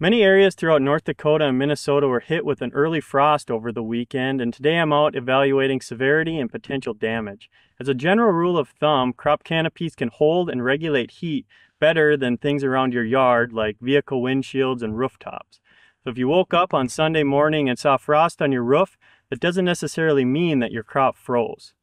Many areas throughout North Dakota and Minnesota were hit with an early frost over the weekend, and today I'm out evaluating severity and potential damage. As a general rule of thumb, crop canopies can hold and regulate heat better than things around your yard like vehicle windshields and rooftops. So if you woke up on Sunday morning and saw frost on your roof, that doesn't necessarily mean that your crop froze.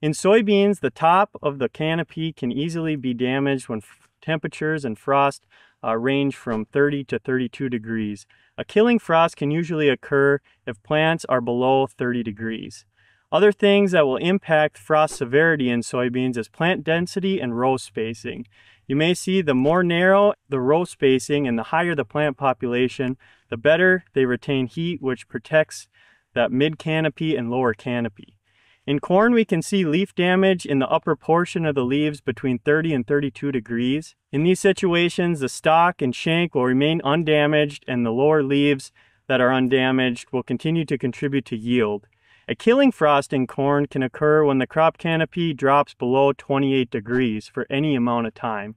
In soybeans, the top of the canopy can easily be damaged when temperatures and frost uh, range from 30 to 32 degrees. A killing frost can usually occur if plants are below 30 degrees. Other things that will impact frost severity in soybeans is plant density and row spacing. You may see the more narrow the row spacing and the higher the plant population, the better they retain heat, which protects that mid canopy and lower canopy. In corn, we can see leaf damage in the upper portion of the leaves between 30 and 32 degrees. In these situations, the stalk and shank will remain undamaged and the lower leaves that are undamaged will continue to contribute to yield. A killing frost in corn can occur when the crop canopy drops below 28 degrees for any amount of time.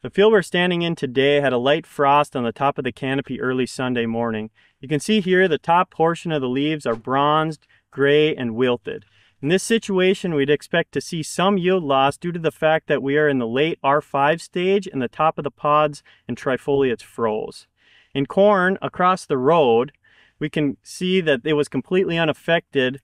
The field we're standing in today had a light frost on the top of the canopy early Sunday morning. You can see here the top portion of the leaves are bronzed, gray, and wilted. In this situation, we'd expect to see some yield loss due to the fact that we are in the late R5 stage and the top of the pods and trifoliates froze. In corn, across the road, we can see that it was completely unaffected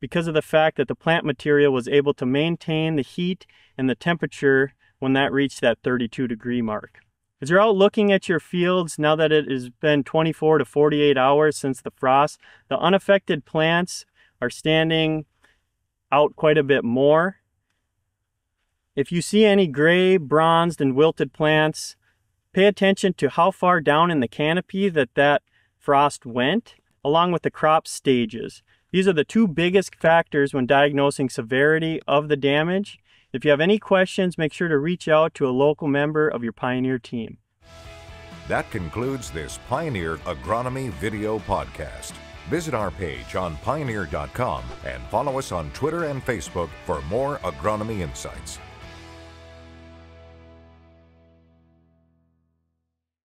because of the fact that the plant material was able to maintain the heat and the temperature when that reached that 32 degree mark. As you're out looking at your fields, now that it has been 24 to 48 hours since the frost, the unaffected plants are standing out quite a bit more. If you see any gray, bronzed, and wilted plants, pay attention to how far down in the canopy that that frost went, along with the crop stages. These are the two biggest factors when diagnosing severity of the damage. If you have any questions, make sure to reach out to a local member of your Pioneer team. That concludes this Pioneer Agronomy video podcast. Visit our page on pioneer.com and follow us on Twitter and Facebook for more agronomy insights.